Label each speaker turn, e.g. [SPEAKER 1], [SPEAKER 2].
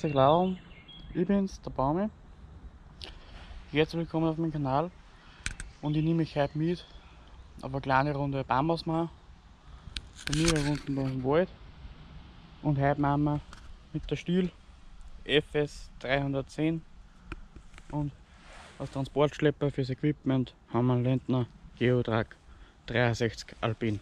[SPEAKER 1] Grüß euch ich bin's, der Baumi. Herzlich willkommen auf meinem Kanal und ich nehme euch heute mit auf eine kleine Runde Bambus machen. Bei mir unten im Wald. Und heute machen wir mit der Stiel FS 310 und als Transportschlepper fürs Equipment haben wir einen Lentner Geotrack 63 Alpin.